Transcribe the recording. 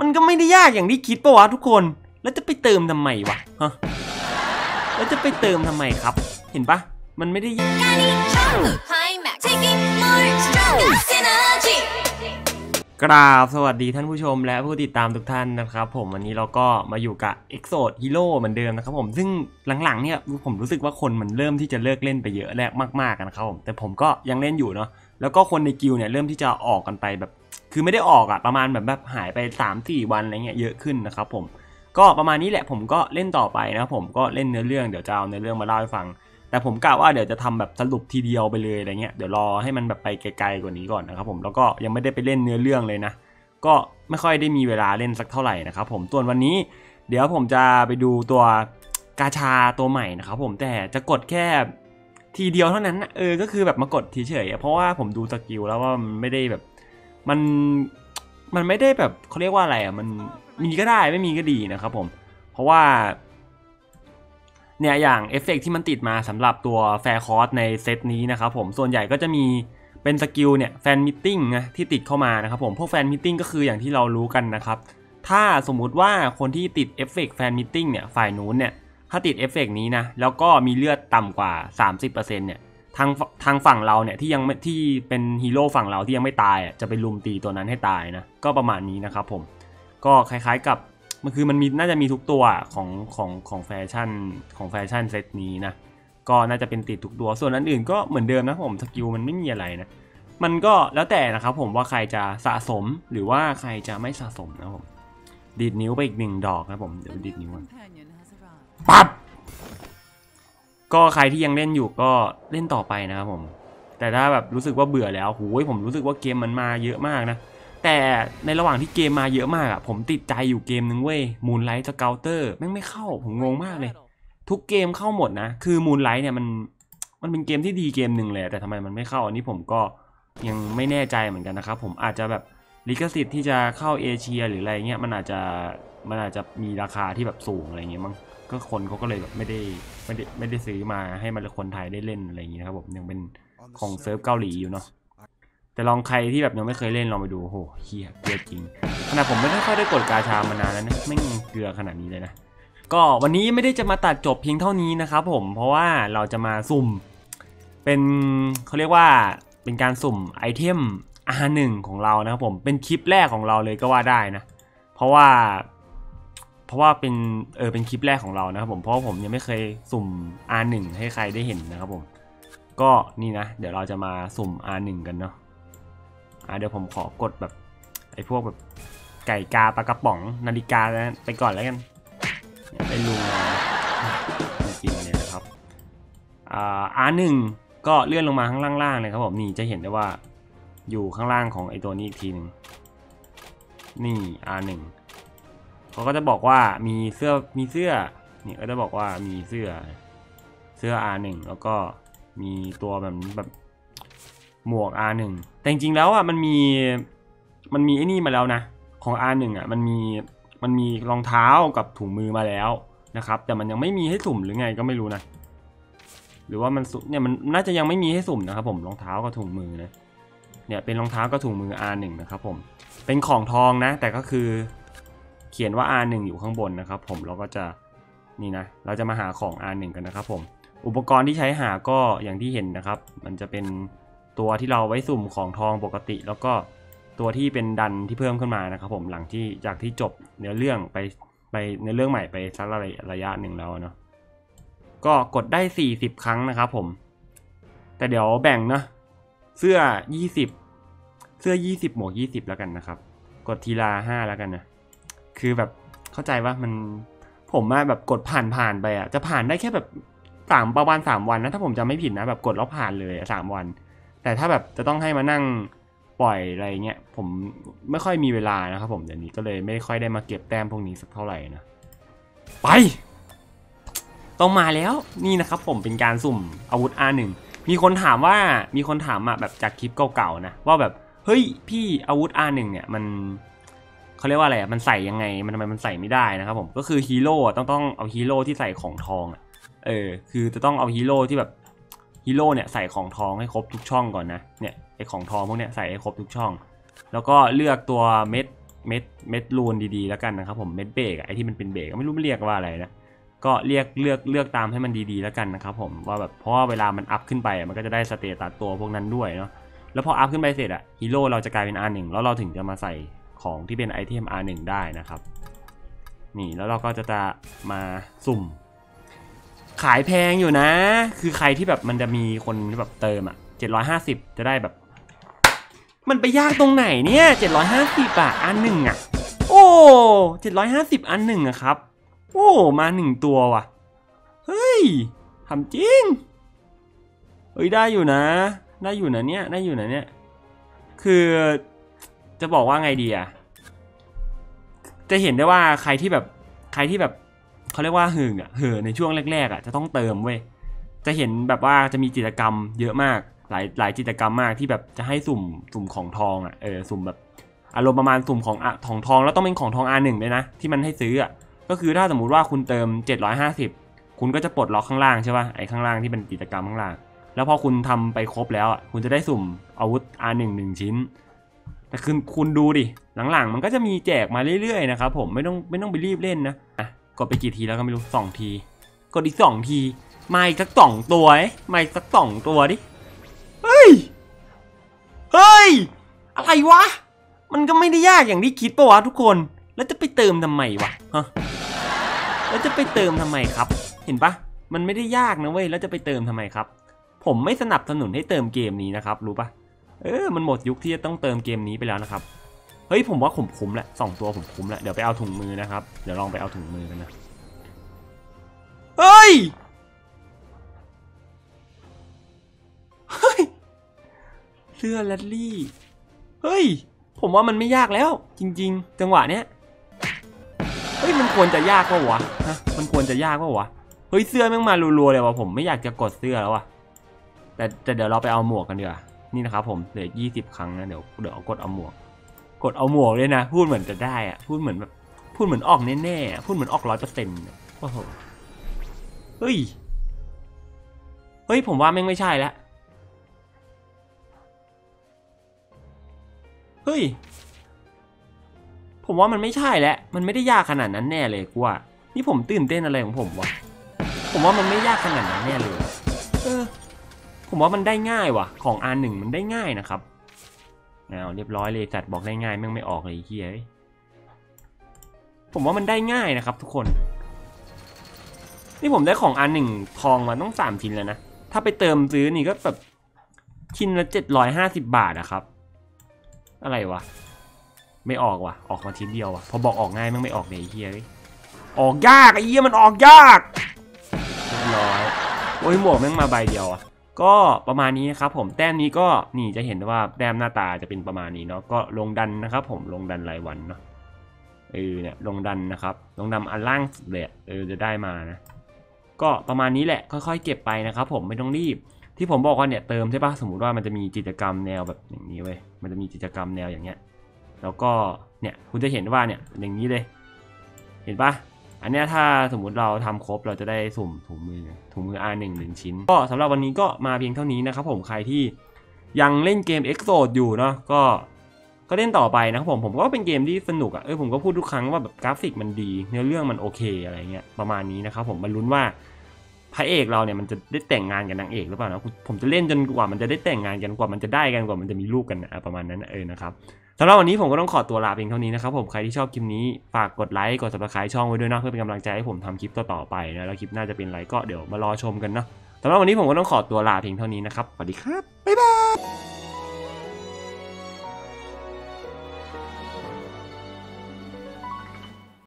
มันก็ไม่ได้ยากอย่างที่คิดปะวะทุกคน แล้วจะไปเติมทำไมวะฮะแล้วจะไปเติมทำไมครับ เห็นปะมันไม่ได้ยาก กราบสวัสดีท่านผู้ชมและผู้ติดตามทุกท่านนะครับผมวันนี้เราก็มาอยู่กับ e x o d Hero เหมือนเดิมนะครับผมซึ่งหลังๆเนี่ยผมรู้สึกว่าคนมันเริ่มที่จะเลิกเล่นไปเยอะแล้วมากๆกันนะครับผมแต่ผมก็ยังเล่นอยู่เนาะแล้วก็คนในกิลด์เนี่ยเริ่มที่จะออกกันไปแบบ คือไม่ได้ออกอะประมาณแบบแบบหายไป 3-4 วันอะไรเงี้ยเยอะขึ้นนะครับผมก็ประมาณนี้แหละผมก็เล่นต่อไปนะครับผมก็เล่นเนื้อเรื่องเดี๋ยวจะเอาเนื้อเรื่องมาเล่าให้ฟัง แต่ผมกะว่าเดี๋ยวจะทำแบบสรุปทีเดียวไปเลยอะไรเงี้ยเดี๋ยวรอให้มันแบบไปไกลๆกว่านี้ก่อนนะครับผมแล้วก็ยังไม่ได้ไปเล่นเนื้อเรื่องเลยนะ ก็ไม่ค่อยได้มีเวลาเล่นสักเท่าไหร่นะครับผมส่วนวันนี้ เดี๋ยวผมจะไปดูตัวกาชาตัวใหม่นะครับผมแต่จะกดแค่ทีเดียวเท่านั้นนะเออก็คือแบบมากดเฉยๆเพราะว่าผมดู skill แล้วว่ามันไม่ได้แบบมันมันไม่ได้แบบเขาเรียกว่าอะไรอะมันมีก็ได้ไม่มีก็ดีนะครับผม เพราะว่า เนี่ยอย่างเอฟเฟกต์ที่มันติดมาสำหรับตัว Fatecore ในเซตนี้นะครับผมส่วนใหญ่ก็จะมีเป็น skill เนี่ย fan meeting นะที่ติดเข้ามานะครับผมพวก fan meeting ก็คืออย่างที่เรารู้กันนะครับถ้าสมมุติว่าคนที่ติด effect fan meeting เนี่ยฝ่ายนู้นเนี่ยถ้าติดเอฟเฟกต์นี้นะแล้วก็มีเลือดต่ำกว่า 30%เนี่ยทางทางฝั่งเราเนี่ยที่ยังไม่ที่เป็นฮีโร่ฝั่งเราที่ยังไม่ตายอะจะไปลุมตีตัวนั้นให้ตายนะก็ประมาณนี้นะครับผมก็คล้ายๆกับ มันคือมันมีน่าจะมีทุกตัวของของของแฟชั่นของแฟชั่นเซตนี้นะ ก็น่าจะเป็นติดทุกตัว ส่วนอันอื่นก็เหมือนเดิมนะผม skill มันไม่มีอะไรนะ มันก็แล้วแต่นะครับผมว่าใครจะสะสมหรือว่าใครจะไม่สะสมนะผมดีดนิ้วไปอีกหนึ่งดอกนะผมเดี๋ยวดีดนิ้วก่อนปั๊บก็ใครที่ยังเล่นอยู่ก็เล่นต่อไปนะครับผม แต่ถ้าแบบรู้สึกว่าเบื่อแล้วโหยผมรู้สึกว่าเกมมันมาเยอะมากนะ แต่ในระหว่างที่เกมมาเยอะมากอะผมติดใจอยู่เกมนึงเว้ย Moonlight Sculptor แม่งไม่เข้าผมงงมากเลย ทุกเกมเข้าหมดนะ คือ Moonlight เนี่ยมันมันเป็นเกมที่ดีเกมหนึ่งเลย แต่ทำไมมันไม่เข้าอันนี้ผมก็ยังไม่แน่ใจเหมือนกันนะครับ ผมอาจจะแบบลิขสิทธิ์ที่จะเข้าเอเชียหรืออะไรเงี้ยมันอาจจะมันอาจจะมีราคาที่แบบสูงอะไรเงี้ยมั้งก็คนเขาก็เลยแบบไม่ได้ไม่ได้ไม่ได้ซื้อมาให้มันคนไทยได้เล่นอะไรอย่างเงี้ยครับผมยังเป็นของเซิร์ฟเกาหลีอยู่เนาะ แต่ลองใครที่แบบยังไม่เคยเล่นลองไปดูโอ้โหเฮียเกลือจริงขนาดผมไม่ได้ค่อยได้กดกาชามานานแล้วนะไม่งเกลือขนาดนี้เลยนะก็วันนี้ไม่ได้จะมาตัดจบเพียงเท่านี้นะครับผมเพราะว่าเราจะมาสุ่ม เป็นเขาเรียกว่าเป็นการสุ่มไอเทม R1 ของเรานะครับผมเป็นคลิปแรกของเราเลยก็ว่าได้นะ เพราะว่า เพราะว่าเป็นเออเป็นคลิปแรกของเรานะครับผมเพราะผมยังไม่เคยสุ่ม R1 ให้ใครได้เห็นนะครับผม ก็นี่นะ เดี๋ยวเราจะมาสุ่ม R1 กันเนาะ อะเดี๋ยวผมขอกดแบบไอ้พวกแบบไก่กาปลากระป๋องนาฬิกานะไปก่อนแล้วกันไอ้ลุงจริงๆเนี่ยนะครับอ่า R1 ก็เลื่อนลงมาข้างล่างๆเลยครับผมนี่จะเห็นได้ว่าอยู่ข้างล่างของไอ้ตัวนี้อีกทีหนึ่งนี่ R1 เขาก็จะบอกว่ามีเสื้อมีเสื้อนี่ก็จะบอกว่ามีเสื้อเสื้อ R1 แล้วก็มีตัวแบบแบบ หมวก R1 แต่จริงๆแล้วอะมันมีมันมีไอ้นี่มาแล้วนะ ของ R1 อะมันมีมันมีรองเท้ากับถุงมือมาแล้วนะครับ แต่มันยังไม่มีให้สุ่มหรือไงก็ไม่รู้นะ หรือว่ามันเนี่ยมันน่าจะยังไม่มีให้สุ่มนะครับผมรองเท้ากับถุงมือนะเนี่ยเป็นรองเท้ากับถุงมือ R1 นะครับผมเป็นของทองนะ แต่ก็คือเขียนว่า R1 อยู่ข้างบนนะครับ ผมเราก็จะนี่นะเราจะมาหาของ R1 กันนะครับผมอุปกรณ์ที่ใช้หาก็อย่างที่เห็นนะครับ มันจะเป็น ตัวที่เราไว้สุ่มของทองปกติ แล้วก็ตัวที่เป็นดันที่เพิ่มขึ้นมานะครับผมหลังที่จากที่จบเนื้อเรื่องไปไปเนื้อเรื่องใหม่ไปสักระยะระยะหนึ่งแล้วเนาะก็กดได้ 40 ครั้งนะครับผม แต่เดี๋ยวแบ่งเนาะเสื้อ 20 เสื้อ 20 หมวก 20 แล้วกันนะครับ กดทีละ5แล้วกันนะคือแบบเข้าใจว่ามันผมอะแบบกดผ่านผ่านไปอะจะผ่านได้แค่แบบสามประมาณสามวันนะถ้าผมจำไม่ผิดนะแบบกดแล้วผ่านเลยสามวัน แต่ถ้าแบบจะต้องให้มานั่งปล่อยอะไรเงี้ยผมไม่ค่อยมีเวลานะครับผมเดี๋ยวนี้ก็เลยไม่ค่อยได้มาเก็บแต้มพวกนี้สักเท่าไหร่นะไป ต้องมาแล้วนี่นะครับผมเป็นการสุ่มอาวุธ R1 มีคนถามว่ามีคนถามมาแบบจากคลิปเก่าๆนะว่าแบบเฮ้ยพี่อาวุธ R1 เนี่ยมันเขาเรียกว่าอะไรมันใส่ยังไงมันทำไมมันใส่ไม่ได้นะครับผมก็คือฮีโร่ต้องต้องเอาฮีโร่ที่ใส่ของทองอะเออคือจะต้องเอาฮีโร่ที่แบบ ฮีโร่เนี่ยใส่ของทองให้ครบทุกช่องก่อนนะเนี่ยไอของทองพวกเนี้ยใส่ให้ครบทุกช่อง แล้วก็เลือกตัวเม็ดเม็ดเม็ด rune ดีๆแล้วกันนะครับผมเม็ดเบรกอะไอที่มันเป็นเบรกไม่รู้มันเรียกว่าอะไรนะก็เรียกเลือกเลือกตามให้มันดีๆแล้วกันนะครับผมว่าแบบเพราะว่าเวลามัน up ขึ้นไปมันก็จะได้ status ตัวพวกนั้นด้วยเนาะแล้วพอ up ขึ้นไปเสร็จอะฮีโร่เราจะกลายเป็น R1 แล้วเราถึงจะมาใส่ของที่เป็นไอเทม R1 ได้นะครับ นี่แล้วเราก็จะจะมาสุ่ม ขายแพงอยู่นะ คือใครที่แบบมันจะมีคนแบบเติมอะเจ็ดร้อยห้าสิบจะได้แบบ มันไปยากตรงไหนเนี่ยเจ็ดร้อยห้าสิบอะอันหนึ่งอะ โอ้เจ็ดร้อยห้าสิบอันหนึ่งอะครับ โอ้มาหนึ่งตัวว่ะ เฮ้ยทำจริง เฮ้ยได้อยู่นะ ได้อยู่นะเนี่ย ได้อยู่นะเนี่ย คือจะบอกว่าไงดีอะ จะเห็นได้ว่าใครที่แบบใครที่แบบ เขาเรียกว่าหึงอะเห่อในช่วงแรกๆอะจะต้องเติมเว้ยจะเห็นแบบว่าจะมีกิจกรรมเยอะมากหลายหลายกิจกรรมมากที่แบบจะให้สุ่มสุ่มของทองอะเออสุ่มแบบอารมณ์ประมาณสุ่มของอะของทองแล้วต้องเป็นของทอง R1 เลยนะที่มันให้ซื้ออะก็คือถ้าสมมุติว่าคุณเติม 750 คุณก็จะปลดล็อกข้างล่างใช่ป่ะไอ้ข้างล่างที่เป็นกิจกรรมข้างล่าง แล้วพอคุณทำไปครบแล้วอะคุณจะได้สุ่มอาวุธ R1 หนึ่งชิ้น แต่คือคุณดูดิหลังๆ มันก็จะมีแจกมาเรื่อยๆนะครับผมไม่ต้องไม่ต้องไปรีบเล่นนะอะ กดไปกี่ทีแล้วก็ไม่รู้สองที กดอีกสองทีมาอีกสักสองตัวเอ้ยมาอีกสักสองตัวดิ เฮ้ย เฮ้ย อะไรวะ มันก็ไม่ได้ยากอย่างที่คิดปะวะทุกคน แล้วจะไปเติมทำไมวะฮะ แล้วจะไปเติมทำไมครับ เห็นปะมันไม่ได้ยากนะเว้ย แล้วจะไปเติมทำไมครับ ผมไม่สนับสนุนให้เติมเกมนี้นะครับ รู้ปะเออ มันหมดยุคที่จะต้องเติมเกมนี้ไปแล้วนะครับ เฮ้ยผมว่าผมคุ้มแหละสองตัวผมคุ้มแหละเดี๋ยวไปเอาถุงมือนะครับ เดี๋ยวลองไปเอาถุงมือกันนะ เฮ้ย เฮ้ยเสื้อแรดลี่ เฮ้ย ผมว่ามันไม่ยากแล้ว จริง ๆ จังหวะเนี้ย เฮ้ยมันควรจะยากปะวะฮะมันควรจะยากปะวะ เฮ้ยเสื้อแม่งมารัวๆเลยว่ะผมไม่อยากจะกดเสื้อแล้ววะแต่แต่เดี๋ยวเราไปเอาหมวกกันดีกว่า นี่นะครับผมเหลือยี่สิบครั้งนะเดี๋ยวเดี๋ยวกดเอาหมวก กดเอาหมวกเลยนะ พูดเหมือนจะได้อะพูดเหมือนแบบพูดเหมือนออกแน่ๆอะพูดเหมือนออกร้อยเปอร์เซ็นต์โอ้โหเฮ้ยเฮ้ยผมว่าแม่งไม่ใช่แล้วเฮ้ยผมว่ามันไม่ใช่แล้วมันไม่ได้ยากขนาดนั้นแน่เลยกูว่านี่ผมตื่นเต้นอะไรของผมวะผมว่ามันไม่ยากขนาดนั้นแน่เลย เออ ผมว่ามันได้ง่ายว่ะ ของอันหนึ่งมันได้ง่ายนะครับ เอาเรียบร้อยเลยจัดบอกได้ง่ายแม่งไม่ออกเลยเฮียผมว่ามันได้ง่ายนะครับ ทุกคน นี่ผมได้ของอันหนึ่งทองมาต้องสามชิ้นแล้วนะ ถ้าไปเติมซื้อนี่ก็แบบชิ้นละเจ็ดร้อยห้าสิบบาทอะครับ อะไรวะ ไม่ออกวะออกมาชิ้นเดียววะพอบอกออกง่ายแม่งไม่ออกเลยเฮียเอ้ยออกยากไอ้เฮียมันออกยากเรียบร้อยโอ้ยหมวกแม่งมาใบเดียวอะ ก็ประมาณนี้นะครับผมแต้มนี้ก็นี่จะเห็นว่าแต้มหน้าตาจะเป็นประมาณนี้เนาะก็ลงดันนะครับ ผมลงดันรายวันเนาะเออเนี่ยลงดันนะครับ ลงดันอันล่างสุดเลยเออจะได้มานะก็ประมาณนี้แหละค่อยๆ เก็บไปนะครับผมไม่ต้องรีบ ที่ผมบอกว่าเนี่ยเติมใช่ปะสมมติว่ามันจะมีกิจกรรมแนวแบบอย่างนี้เว้ยมันจะมีกิจกรรมแนวอย่างเงี้ย แล้วก็เนี่ยคุณจะเห็นว่าเนี่ยอย่างนี้เลย เห็นปะ อันนี้ถ้าสมมุติเราทำครบเราจะได้สุ่มถุงมือถุงมือ R1 หนึ่งชิ้น ก็สำหรับวันนี้ก็มาเพียงเท่านี้นะครับผมใครที่ยังเล่นเกม Exode อยู่เนาะก็ก็เล่นต่อไปนะครับผมผมก็เป็นเกมที่สนุกอะ่ะเออผมก็พูดทุกครั้งว่าแบบกราฟิกมันดี เนื้อเรื่องมันโอเคอะไรเงี้ยประมาณนี้นะครับผมมาลุ้นว่า พระเอกเราเนี่ยมันจะได้แต่งงานกับนางเอกหรือเปล่านะผมจะเล่นจนกว่ามันจะได้แต่งงานกันกว่ามันจะได้กันกว่ามันจะมีลูกกันนะประมาณนั้นเออนะครับสำหรับวันนี้ผมก็ต้องขอตัวลาเพียงเท่านี้นะครับผมใครที่ชอบคลิปนี้ฝากกดไลค์กด subscribe ช่องไว้ด้วยนะเพื่อเป็นกำลังใจให้ผมทำคลิปต่อๆไปนะแล้วคลิปหน้าจะเป็นอะไรก็เดี๋ยวมารอชมกันเนาะสำหรับวันนี้ผมก็ต้องขอตัวลาเพียงเท่านี้นะครับสวัสดีครับบ๊ายบาย